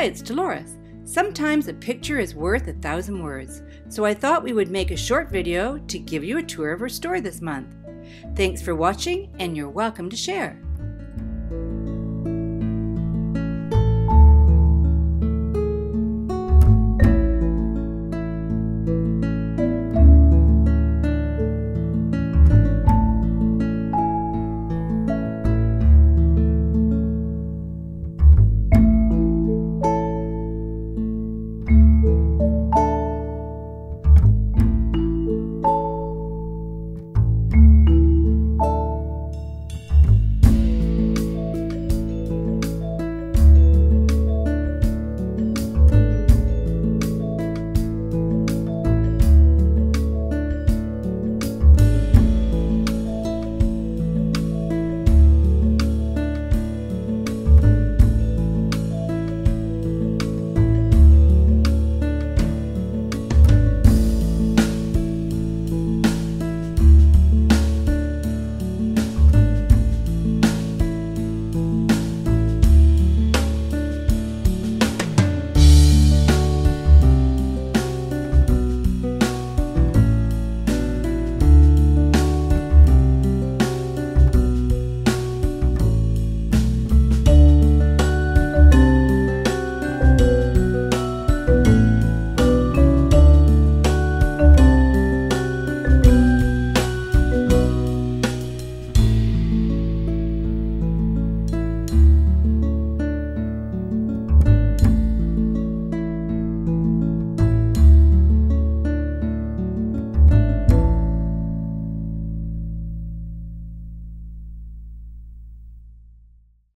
Hi, it's Dolores. Sometimes a picture is worth a thousand words, so I thought we would make a short video to give you a tour of our store this month. Thanks for watching, and you're welcome to share.